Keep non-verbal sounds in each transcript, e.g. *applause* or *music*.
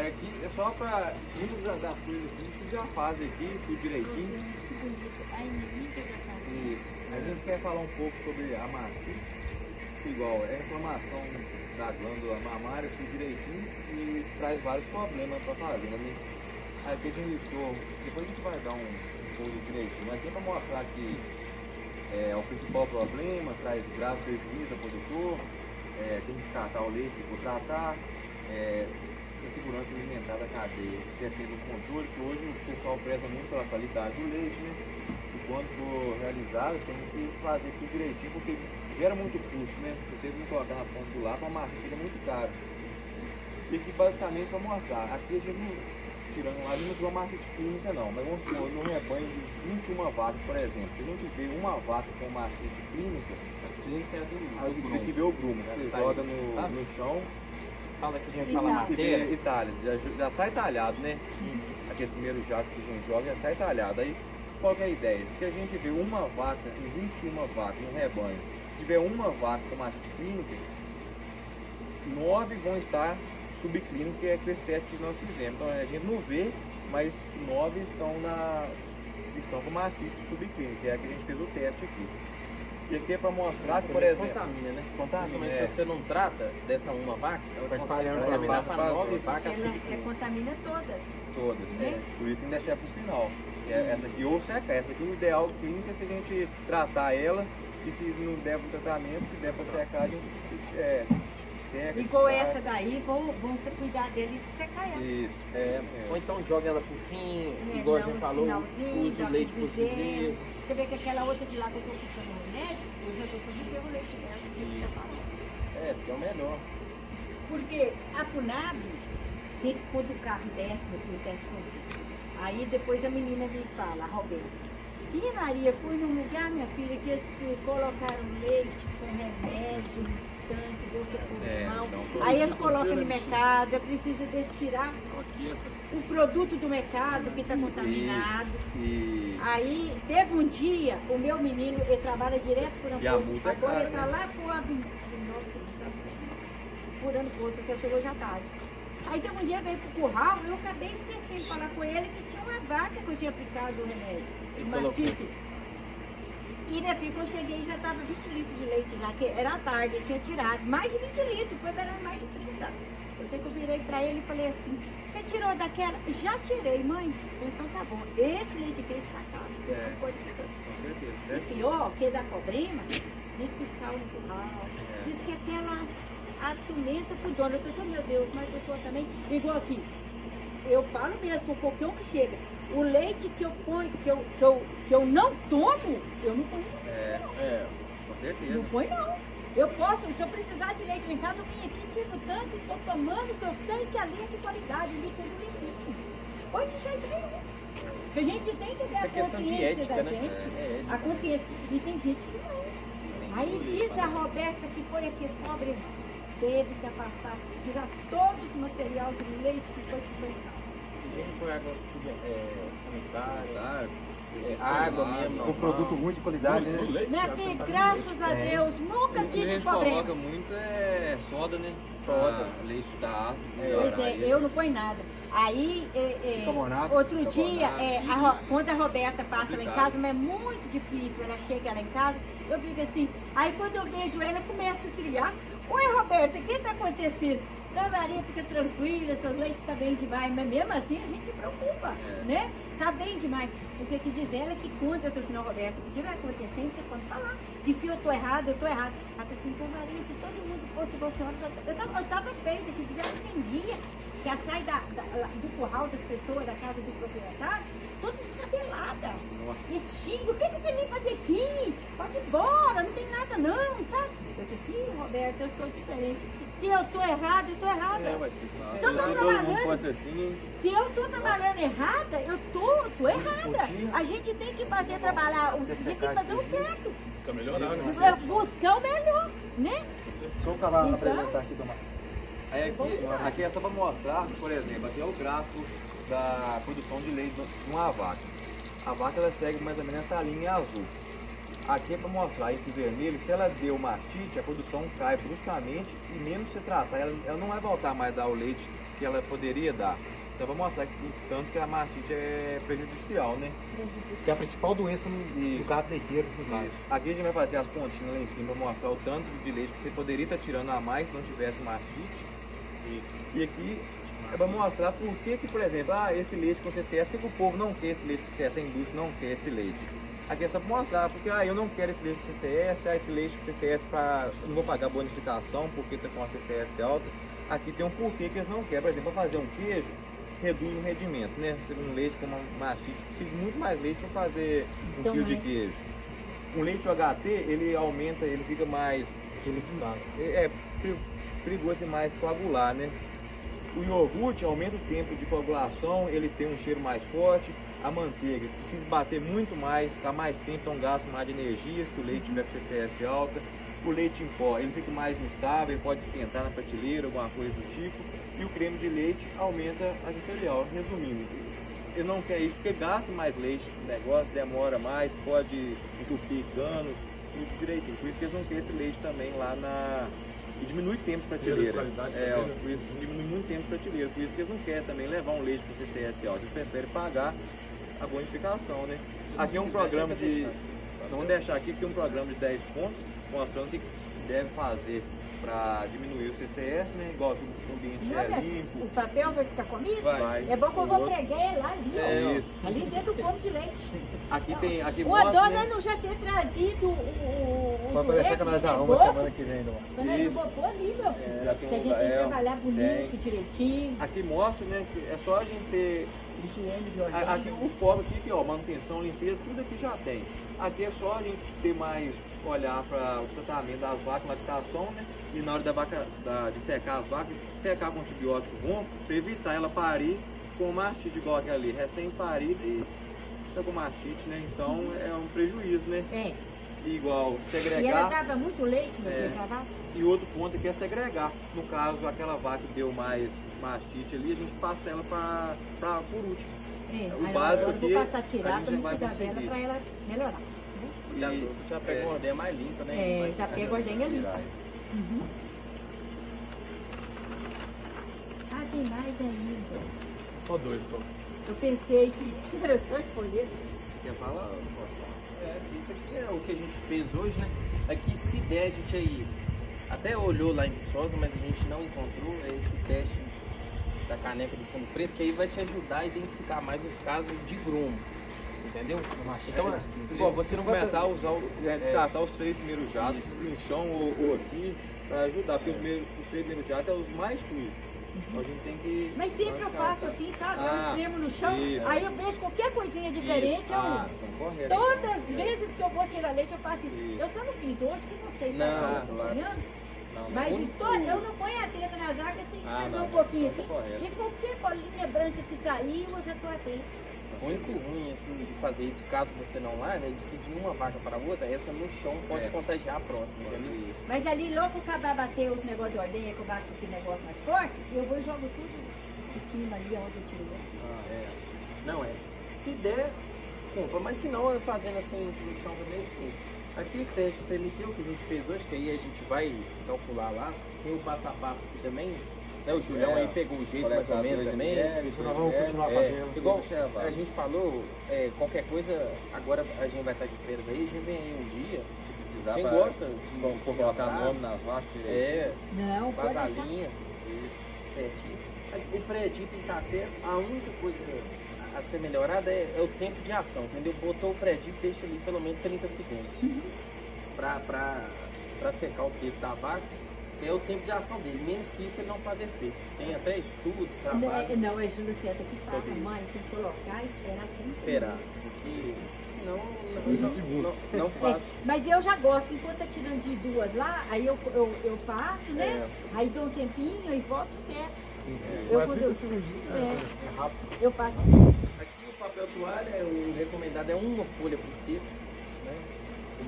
É aqui é só para muitas das das coisas aqui que já fazem aqui, tudo direitinho. Que que E a gente quer falar um pouco sobre a mastite, igual é a inflamação da glândula mamária, tudo direitinho, e traz vários problemas para a fazenda. Né? Aqui a gente listou, depois a gente vai dar um pouco direitinho, mas aqui para mostrar que é, o principal problema, traz grave prejuízo ao produtor, é, tem que descartar o leite por tratar, é, a segurança alimentar da cadeia, depende do controle, que hoje o pessoal preza muito pela qualidade do leite, né? E quando for realizado, tem que fazer tudo direitinho, porque gera muito custo, né? Você tem que colocar na ponta do lado, uma marquilha é muito caro. E aqui basicamente para mostrar, aqui a gente não, tirando lá, não usa uma marca clínica não, mas vamos supor, no rebanho de 21 vacas, por exemplo, se a gente vê uma vaca com marca clínica, é aí do tem que ver o grumo, você Tá joga aí. no, Tá. no chão, Fala que a gente E fala e madeira. Itália, já, já sai talhado, né? Aquele primeiro jato que a gente joga já sai talhado. Aí qual que é a ideia? Se a gente vê uma vaca em 21 vacas no rebanho, tiver uma vaca com clínica, nove vão estar subclínicos, que é aquele teste que nós fizemos. Então a gente não vê, mas nove estão na. estão com mastite subclínica, que é a que a gente fez o teste aqui. E aqui é para mostrar que, por exemplo. contamina, né? Contamina, Principalmente é. se você não trata dessa uma vaca, ela Vai espalhando para nove vacas Ela é, subclínicas. contamina todas. Todas, Né? né? Por isso que deixar pro final. Que é essa aqui ou secar. Essa aqui o ideal clínica é se a gente tratar ela e se não der pro tratamento, se der pra secar, a gente é, seca. Igual essa daí, vão, vão ter cuidar dele de secar ela. Isso. É, ou então joga ela pro fim, É, igual a não, gente no falou, usa o leite pro bezerro. Você vê que aquela outra de lá que eu tô puxando o remédio, eu já tô fazendo o leite dela, que você falou. É, porque é o melhor. Porque a FUNAB, tem que quando o carro desce, desce comigo. Aí depois a menina vem e fala, Roberto, e Maria, fui num lugar, minha filha, que eles colocaram leite com remédio, É, então, Aí eles colocam no mercado, eu preciso deles tirar o produto do mercado que está contaminado. E Aí teve um dia, o meu menino, ele trabalha direto por E a multa é Agora cara, ele tá né? lá com a furando posto, que chegou já tarde. Aí teve um dia veio pro curral, eu acabei esquecendo de falar com ele que tinha uma vaca que eu tinha aplicado o remédio. Ele Uma. E depois que eu cheguei já estava 20 litros de leite já, que era tarde, eu tinha tirado. Mais de 20 litros, foi beirando mais de 30. Eu sei que eu virei pra ele e falei assim, você tirou daquela? Já tirei, mãe. Então tá bom. Esse leite aqui está caro. É. Com certeza, E pior, que da cobrinha, diz fiscal no curral, diz que aquela assumenta pro dono. Eu tô, meu Deus, mas a pessoa também, igual aqui, eu falo mesmo, qualquer um que chega, o leite que eu ponho, que eu, que eu, que eu não tomo, eu não ponho, É, É, com não certeza. ponho não. Eu posso, se eu precisar de leite em casa, eu vim aqui, tiro o tanque, estou tomando, que eu sei que ali é de qualidade, ali tudo limpinho. Põe de jeito nenhum. Porque a gente tem que ter a é de consciência ética, da né? gente. É, A consciência. E tem gente que não. Aí diz a Roberta que foi aquele pobre, teve que passar, tirar todo esse material de leite que foi que foi. Põe água é, sanitária, Tá? é, água mesmo. Com produto ruim de qualidade, né? Minha filha, graças a Deus, nunca O que a tive gente problema. coloca muito é soda, né? Soda. Leite da ácido. Pois é, eu não ponho nada. Aí, é, é, outro dia, é, a quando a Roberta passa lá em casa, mas é muito difícil, ela chega lá em casa, eu fico assim, aí quando eu vejo ela, começa a esfriar. Oi, Roberta, o que está acontecendo? Não, Maria, fica tranquila, seu leite está bem demais, mas mesmo assim a gente se preocupa, É. né? Está bem demais. Porque que diz ela que quando eu tô assim, não, Roberta, o que vai acontecendo, você pode falar. E se eu tô errado, eu tô errado. Ela tá assim, então, Maria, se todo mundo fosse Bolsonaro, eu tava, eu tava feita, que diz, ela entendia que ela sai da, da- do curral das pessoas, da casa do proprietário, toda escabelada. E xinga, o que, que você vem fazer aqui? Pode ir embora, não tem nada não, sabe? Eu disse, sim, Roberto, eu sou diferente. Se eu tô errado, eu tô errada. É, mas. Se eu mundo trabalhando, assim, se eu tô trabalhando errada, eu tô, tô errada. A gente tem que fazer trabalhar, o- a gente tem que fazer o certo. Fica melhorando. É Buscar o melhor, né? Só o cavalo Então- apresentar aqui, Tomás. Aqui, aqui é só para mostrar, por exemplo, aqui é o gráfico da produção de leite de uma vaca. A vaca ela segue mais ou menos essa linha azul. Aqui é para mostrar esse vermelho, se ela deu mastite, a produção cai bruscamente e mesmo se tratar, ela, ela não vai voltar mais a dar o leite que ela poderia dar. Então vou mostrar que, o tanto que a mastite é prejudicial, né? Que é a principal doença no, no Isso. gato leiteiro. Isso. Aqui a gente vai fazer as pontinhas lá em cima para mostrar o tanto de leite que você poderia estar tirando a mais se não tivesse mastite. E aqui é para mostrar por que, que, por exemplo, ah, esse leite com CCS, por que, que o povo não quer esse leite com CCS, a indústria não quer esse leite. Aqui é só para mostrar, porque ah, eu não quero esse leite com CCS, ah, esse leite com CCS para. não vou pagar bonificação porque está com a CCS alta. Aqui tem um porquê que eles não querem. Por exemplo, para fazer um queijo, reduz o rendimento, né? Um leite com uma mastite, precisa muito mais leite para fazer um Então, quilo de mas- queijo. Um leite UHT, ele aumenta, ele fica mais Tonificado. é é peri- perigoso demais coagular, né? O iogurte aumenta o tempo de coagulação, ele tem um cheiro mais forte. A manteiga precisa bater muito mais, ficar mais tempo, então gasta mais de energia se o leite tiver com CCS alta. O leite em pó, ele fica mais instável, ele pode esquentar na prateleira, alguma coisa do tipo. E o creme de leite aumenta a sensorial. Resumindo, ele não quer isso porque gasta mais leite no negócio, demora mais, pode entupir canos, tudo direitinho. Por isso que eles não querem esse leite também lá na. E diminui o tempo de prateleira. É, ó, por isso diminui muito tempo de prateleira. Por isso que eles não querem também levar um leite com CCS alto. Eles preferem pagar a bonificação, né? Aqui é um programa de. Vamos deixar aqui que tem um programa de 10 pontos mostrando o que deve fazer para diminuir o CCS, né? Igual que o ambiente Olha, é limpo. o papel vai ficar comigo? Vai. É bom que eu vou outro- pregar lá ali, ó. É, Isso. Ali dentro do copo de leite. Aqui tem. Aqui O dona né? não já ter trazido o. o, o Pode deixar que nós arrumamos semana que vem, não. Quando Isso. botou ali, meu filho. já tem que a um gente tem que lugar, é, trabalhar bonito, tem. direitinho. Aqui mostra, né? Que é só a gente ter Higiene A-. Aqui o foco aqui, que, ó, manutenção, limpeza, tudo aqui já tem. Aqui é só a gente ter mais olhar para o tratamento das vacas, lactação, né? E na hora da vaca da- de secar as vacas, secar com antibiótico bom, para evitar ela parir com mastite igual aquela ali, recém-parida e tá com mastite, né? Então é um prejuízo, né? É. Igual E ela segregar. dava muito leite, meu É. filho? E outro ponto aqui é segregar. No caso, aquela vaca que deu mais mastite ali, a gente passa ela para por último. É. O Aí básico eu vou aqui, passar a a tirar gente vai conseguir. pra ela melhorar. Já, E- já pega é. uma ordenha mais limpa, né? É, já pega a ordenha limpa. Uhum. Ah, tem mais ainda. Só dois, só. Eu pensei que *laughs* era só escolher. Quer falar? É, isso aqui é o que a gente fez hoje, né? Aqui, se der, a gente aí até olhou lá em Viçosa, mas a gente não encontrou é esse teste da caneca do fundo preto, que aí vai te ajudar a identificar mais os casos de grumo. Entendeu? Então, é, igual, você não vai começar a usar, o- é, descartar os três primeiros jatos no chão ou, ou aqui para ajudar, porque o primeiro- os três primeiros jatos é os mais sujos. A gente tem que. Mas sempre eu faço assim, sabe? Eu Ah, espremo no chão, isso. aí eu vejo qualquer coisinha diferente, Isso. eu Ah, correto. Todas as vezes que eu vou tirar leite, eu faço isso. Isso. Eu só não fiz hoje que não sei. Não, tá vendo? Não, Mas em muito- to... eu não ponho a teta nas águas sem Ah, escrever não, um pouquinho tá assim. E qualquer bolinha branca que sair, eu já tô atenta. O único ruim assim, de fazer isso, caso você não lave, é de pedir uma vaca para outra, essa no chão pode É. contagiar a próxima, entendeu? Mas ali, logo que acabar bater os negócios de ordenha, que eu bato esse negócio mais forte, eu vou e jogo tudo em cima ali onde eu tirei. Ah, é. Não é. Se der, compra, mas se não, fazendo assim no chão também, sim. Aqui o teste o que a gente fez hoje, que aí a gente vai calcular lá, tem o passo a passo aqui também. Né, o Julião É, aí pegou o jeito mais ou menos também. Isso nós vamos continuar É, fazendo. igual a gente falou, é, qualquer coisa, agora a gente vai estar de feiras aí, a gente vem aí um dia. Quem gosta Vamos de colocar nome nas vacas. É, Não, faz a linha, certinho. O pré-dip tá certo, a única coisa a ser melhorada é, é o tempo de ação, entendeu? Botou o pré-dip, deixa ali pelo menos 30 segundos. Uhum. Pra, pra, pra secar o peito da vaca, é o tempo de ação dele. Menos que isso ele não faz efeito. Tem até estudo, Não, trabalho, não, é Júlio César que fala, isso. mãe, tem que colocar e esperar 30 esperar. Porque senão não, não, não, não É, faz. mas eu já gosto, enquanto tá tirando de duas lá, aí eu, eu, eu passo, né? É. Aí dou um tempinho e volto certo. É. Eu, quando eu, cirurgia, é, né? É rápido. eu passo. Aqui o papel toalha, o recomendado é uma folha por teto.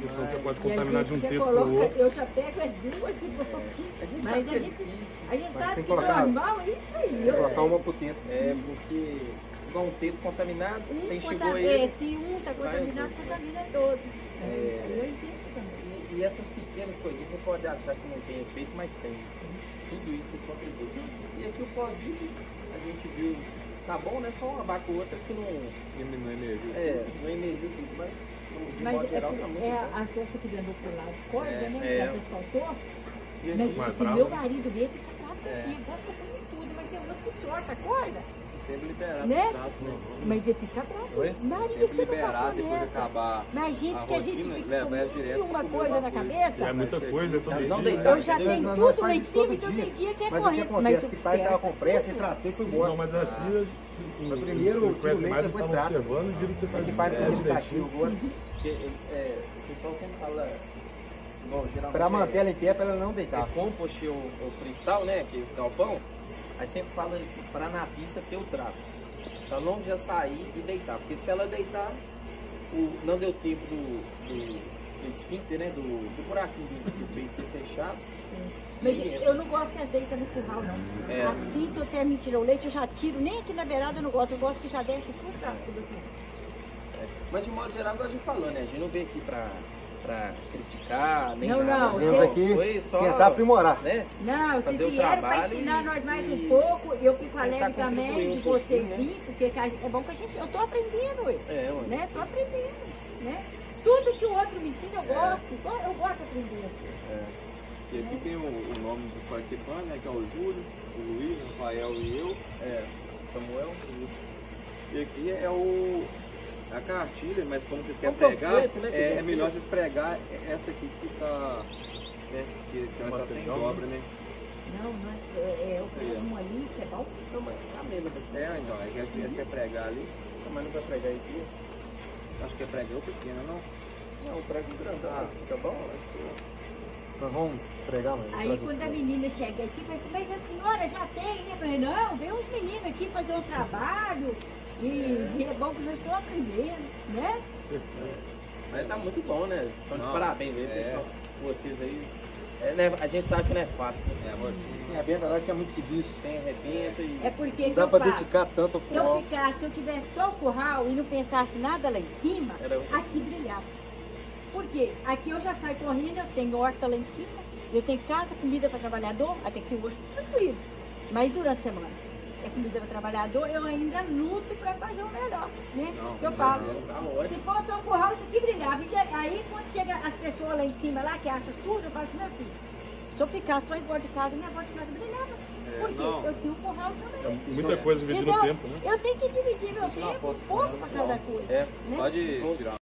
Porque senão você pode a contaminar de gente um texto pro coloca, outro. eu já pego as duas e vou. A gente Mas sabe que a gente, a gente Mas sabe tem que colocar- normal é isso aí. Tem que Eu, colocar uma por dentro. É, porque igual um teto contaminado, um você enxugou ele. é, se um tá vai contaminado, contamina todos. É. É. Eu entendo também. E, e essas pequenas coisinhas você pode achar que não tem efeito, mas tem. tudo isso contribui. E aqui o pós-vídeo, a gente viu, tá bom, né? Só uma vaca ou outra que não, não emergiu. é, não emergiu tudo, mas de Mas modo é, geral tá muito é bom. a força que levou pro lado corda, É, né? é. Que faltou. E Mas aqui, esse bravo, meu né? marido mesmo fica É. comigo, gosta de tudo, mas tem umas que sorta corda. Sempre liberado Né? o trato, né? Mas ele fica bravo. Oi? Marido, Sempre você não liberado passou depois de acabar. Mas gente a que a gente fica leva com direto uma coisa na cabeça. É muita coisa, é não dia. Eu já tenho tudo lá em cima, todo então dia. tem dia que é Mas o que correndo. Mas acontece? o Que pai certo- tava com pressa e tratei e foi é embora. é Ah. Ah. Mas as filhas, Uhum. Mas primeiro o tio Leite, depois trata. observando e viram que você faz é, esse direitinho. cachorro agora. Porque é, o pessoal sempre fala. Pra manter é, ela em pé, pra ela não é deitar. compost ou, ou freestyle, né? Que é esse galpão. Aí sempre fala pra na pista ter o trato. Pra não já sair e deitar. Porque se ela deitar, o, não deu tempo do, do, do esfíncter, né? Do, do buraquinho do, do peito ter fechado. Mas E eu não gosto que as deita no curral, não. É. Assim que eu termino tirar o leite, eu já tiro. Nem aqui na beirada eu não gosto. Eu gosto que já desce tudo tudo aqui. Mas de modo geral, igual a gente falou, né? A gente não veio aqui pra, pra criticar, nem Não, nada. não, eu- aqui Foi só, tentar aprimorar. né? Não, se Fazer o vieram para trabalho ensinar e- nós mais um e pouco, eu fico tentar alegre também um de pouquinho, né? virem, porque é bom que a gente. Eu tô aprendendo, ué. É, ué. né? Tô aprendendo, né? Tudo que o outro me ensina eu gosto, eu- eu gosto de aprender. É. E aqui tem o, o nome dos participantes, né? Que é o Júlio, o Luiz, o Rafael e eu. É, Samuel, E aqui é o a cartilha, mas como você quer O pregar, né, que é, é melhor fez. você pregar essa aqui que tá. Né, que, que ela tá sem dobra, né? Não, nós, é, é, eu quero uma ali, que é bom. não, mas é a mesma daqui. É, então, aí quer, quer, quer pregar ali. Mas não vai pregar aqui. Acho que é pregar o pequeno, não? Não, o prego grandão, Ah. fica bom? Acho que- Nós vamos pregar, mano. Aí quando a menina chega aqui, fala mas a senhora já tem, né? Eu falei, não, vem uns meninos aqui fazer um trabalho. E, e é bom que nós estamos aprendendo, né? Mas tá muito bom, né? De Não, parabéns aí, é. pessoal. Vocês aí. É, né? A gente sabe que não é fácil. né? É, amor. Tem a Benta, nós que é muito serviço. Tem arrebenta e. É porque Não dá faço? dedicar tanto Se eu ficasse, se eu tivesse só o curral e não pensasse nada lá em cima, aqui brilhava. Por quê? Aqui eu já saio correndo, eu tenho horta lá em cima, eu tenho casa, comida para trabalhador, até que hoje tranquilo. Mas durante a semana é comida para trabalhador, eu ainda luto para fazer o melhor, né? Não, Que eu falo. não, Tá Se fosse só o curral, isso aqui brilhava. E aí quando chega as pessoas lá em cima lá, que acham sujo, eu falo assim, meu filho, se eu ficar só em volta de casa, minha volta de casa brilhava. Por quê? não. Eu tinha o curral também. É muita coisa dividida no tempo, né? eu tenho que dividir meu tempo um pouco para cada coisa. É. né? Pode tirar.